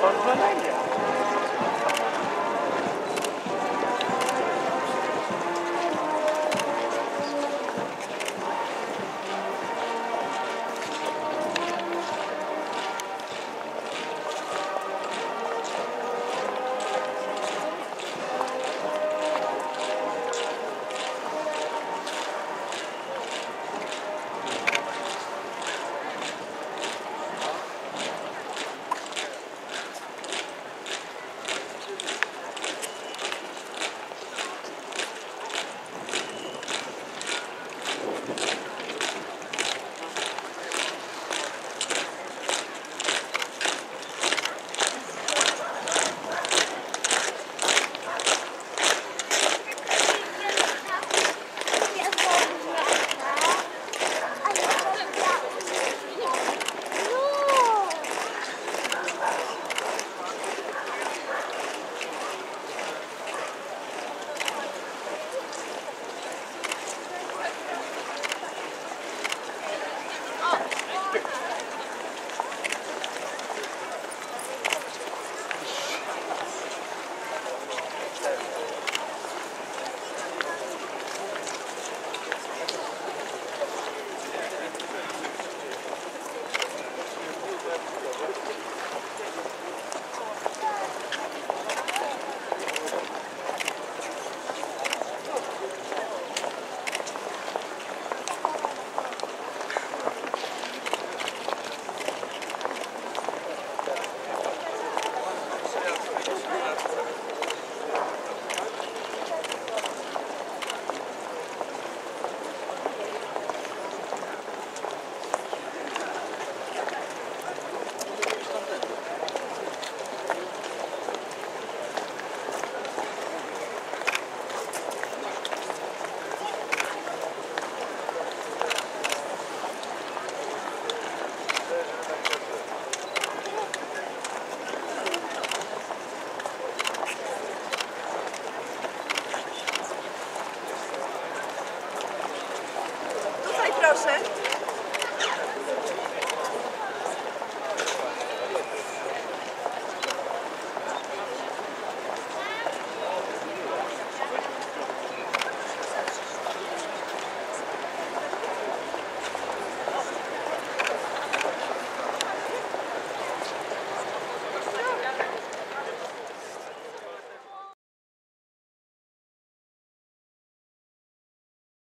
そんなないんだよ